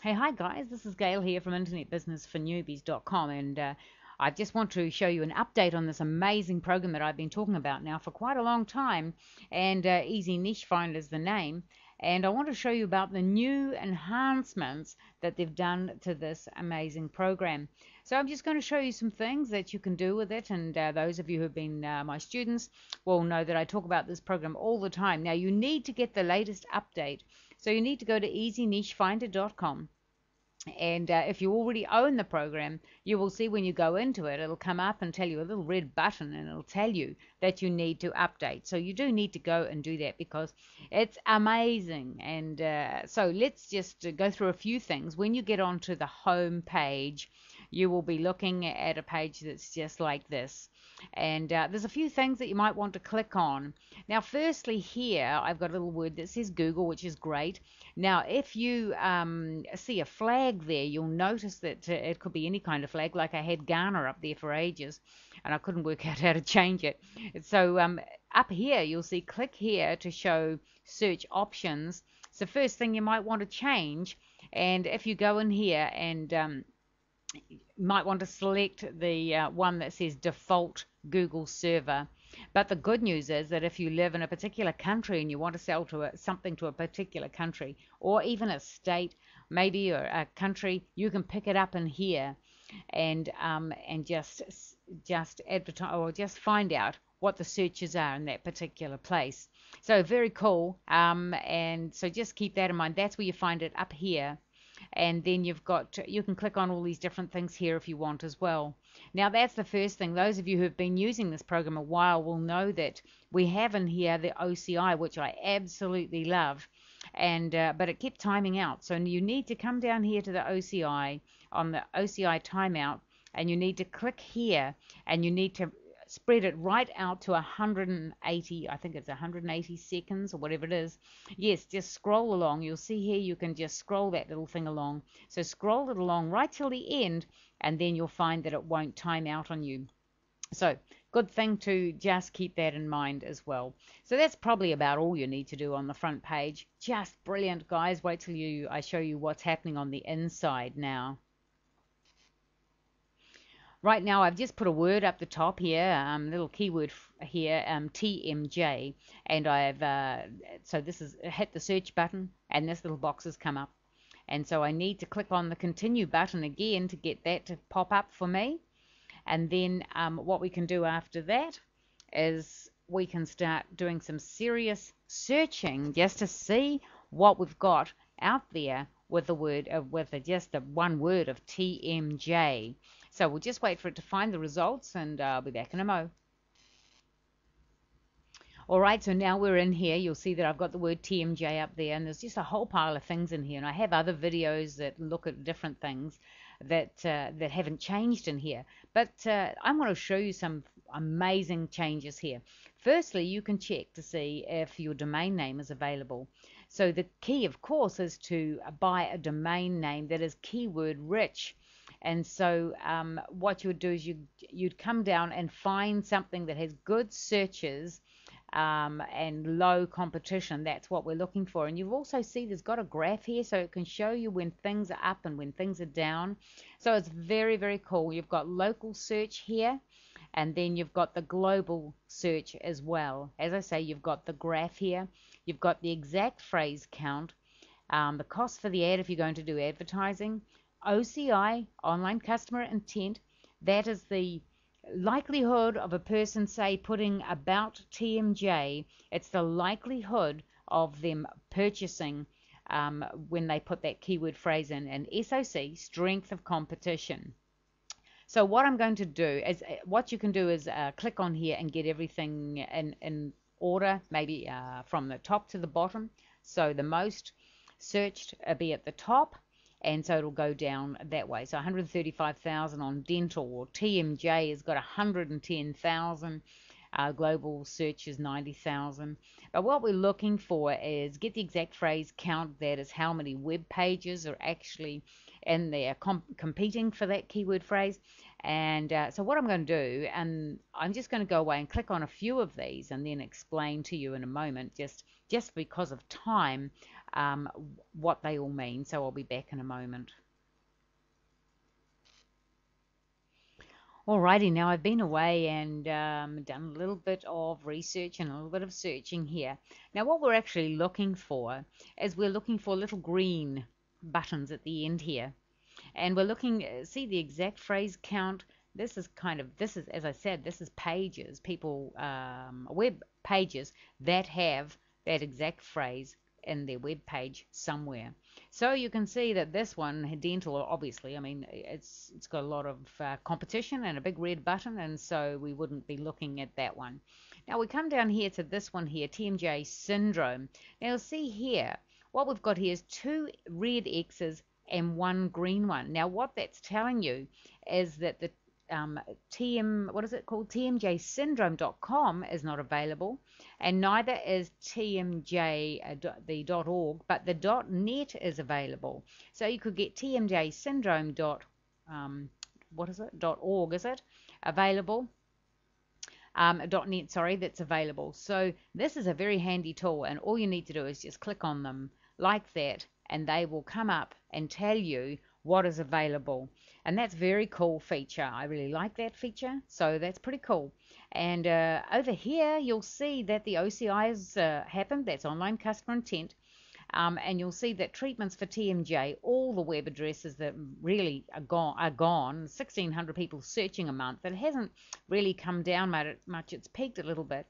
Hey, hi guys, this is Gail here from InternetBusinessForNewbies.com and uh, I just want to show you an update on this amazing program that I've been talking about now for quite a long time and uh, Easy Niche Finder is the name and I want to show you about the new enhancements that they've done to this amazing program. So I'm just going to show you some things that you can do with it and uh, those of you who have been uh, my students will know that I talk about this program all the time. Now you need to get the latest update so you need to go to easynichefinder.com and uh, if you already own the program, you will see when you go into it, it'll come up and tell you a little red button and it'll tell you that you need to update. So you do need to go and do that because it's amazing. And uh, so let's just go through a few things. When you get onto the home page, you will be looking at a page that's just like this and uh, there's a few things that you might want to click on. Now, firstly, here I've got a little word that says Google, which is great. Now, if you um, see a flag there, you'll notice that uh, it could be any kind of flag, like I had Ghana up there for ages, and I couldn't work out how to change it. So um, up here, you'll see click here to show search options. So first thing you might want to change, and if you go in here and um, might want to select the uh, one that says default Google server. But the good news is that if you live in a particular country and you want to sell to a, something to a particular country or even a state, maybe or a country, you can pick it up in here and um, and just just advertise or just find out what the searches are in that particular place. So very cool. Um, and so just keep that in mind. That's where you find it up here and then you've got you can click on all these different things here if you want as well. Now that's the first thing. Those of you who have been using this program a while will know that we have in here the OCI which I absolutely love and uh, but it kept timing out. So you need to come down here to the OCI on the OCI timeout and you need to click here and you need to spread it right out to 180 I think it's 180 seconds or whatever it is yes just scroll along you'll see here you can just scroll that little thing along so scroll it along right till the end and then you'll find that it won't time out on you so good thing to just keep that in mind as well. So that's probably about all you need to do on the front page. Just brilliant, guys. Wait till you I show you what's happening on the inside now. Right now, I've just put a word up the top here, um, little keyword here, um, TMJ, and I've uh, so this is hit the search button, and this little box has come up, and so I need to click on the continue button again to get that to pop up for me, and then um, what we can do after that is we can start doing some serious searching just to see what we've got out there with the word uh, with the, just the one word of TMJ. So we'll just wait for it to find the results and uh, I'll be back in a mo. Alright, so now we're in here. You'll see that I've got the word TMJ up there and there's just a whole pile of things in here. And I have other videos that look at different things that uh, that haven't changed in here. But uh, I want to show you some amazing changes here. Firstly, you can check to see if your domain name is available. So the key, of course, is to buy a domain name that is keyword rich. And so um, what you would do is you'd, you'd come down and find something that has good searches um, and low competition. That's what we're looking for. And you've also see there's got a graph here so it can show you when things are up and when things are down. So it's very, very cool. You've got local search here and then you've got the global search as well. As I say, you've got the graph here. You've got the exact phrase count, um, the cost for the ad if you're going to do advertising, OCI, online customer intent, that is the likelihood of a person, say, putting about TMJ, it's the likelihood of them purchasing um, when they put that keyword phrase in, and SOC, strength of competition. So what I'm going to do is, uh, what you can do is uh, click on here and get everything in, in order, maybe uh, from the top to the bottom. So the most searched will be at the top, and so it'll go down that way. So 135,000 on dental or TMJ has got 110,000. Uh, global search is 90,000. But what we're looking for is get the exact phrase count. That is how many web pages are actually in there comp competing for that keyword phrase. And uh, so what I'm going to do, and I'm just going to go away and click on a few of these and then explain to you in a moment, just just because of time, um, what they all mean. So I'll be back in a moment. Alrighty, now I've been away and um, done a little bit of research and a little bit of searching here. Now what we're actually looking for is we're looking for little green buttons at the end here. And we're looking, uh, see the exact phrase count. This is kind of, this is, as I said, this is pages, people, um, web pages that have that exact phrase in their web page somewhere. So you can see that this one, dental, obviously, I mean, it's it's got a lot of uh, competition and a big red button, and so we wouldn't be looking at that one. Now we come down here to this one here, TMJ syndrome. Now you'll see here, what we've got here is two red X's and one green one. Now what that's telling you is that the um, TM, what is it called? TMJsyndrome.com is not available, and neither is TMJ uh, the .org, but the .net is available. So you could get TMJ Syndrome. Um, what is it? .org is it available? Um, .net, sorry, that's available. So this is a very handy tool, and all you need to do is just click on them like that, and they will come up and tell you what is available. And that's very cool feature. I really like that feature. So that's pretty cool. And uh, over here, you'll see that the OCI has uh, happened. That's online customer intent. Um, and you'll see that treatments for TMJ, all the web addresses that really are gone, are gone 1,600 people searching a month. It hasn't really come down much. It's peaked a little bit.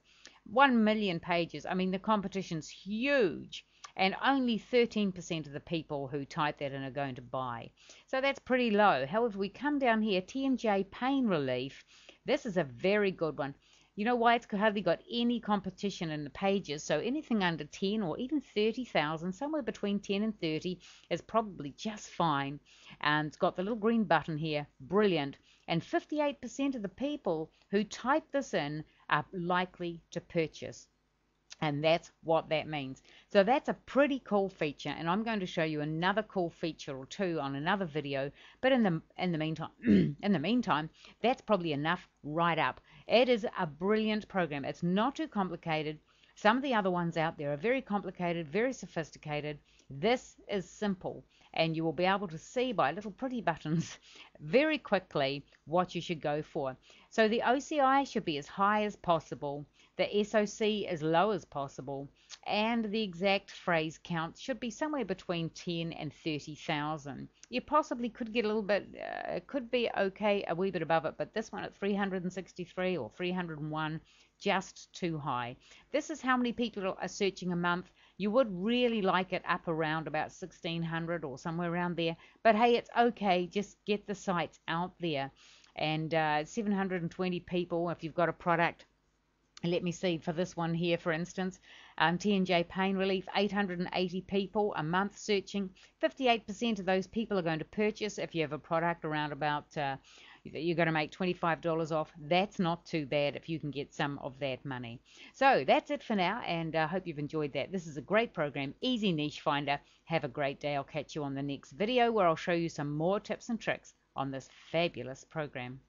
1 million pages. I mean, the competition's huge and only 13% of the people who type that in are going to buy. So that's pretty low. However, we come down here, TMJ Pain Relief. This is a very good one. You know why? It's hardly got any competition in the pages, so anything under 10 or even 30,000, somewhere between 10 and 30, is probably just fine. And it's got the little green button here, brilliant. And 58% of the people who type this in are likely to purchase and that's what that means. So that's a pretty cool feature, and I'm going to show you another cool feature or two on another video. But in the in the meantime, in the meantime, that's probably enough right up. It is a brilliant program. It's not too complicated. Some of the other ones out there are very complicated, very sophisticated. This is simple, and you will be able to see by little pretty buttons very quickly what you should go for. So the OCI should be as high as possible the SOC as low as possible, and the exact phrase count should be somewhere between 10 and 30,000. You possibly could get a little bit, uh, could be okay a wee bit above it, but this one at 363 or 301, just too high. This is how many people are searching a month. You would really like it up around about 1600 or somewhere around there, but hey, it's okay, just get the sites out there. And uh, 720 people, if you've got a product, let me see for this one here for instance um, TMJ pain relief 880 people a month searching. 58% of those people are going to purchase. If you have a product around about uh, you're going to make $25 off that's not too bad if you can get some of that money. So that's it for now and I uh, hope you've enjoyed that. This is a great program easy niche finder. Have a great day. I'll catch you on the next video where I'll show you some more tips and tricks on this fabulous program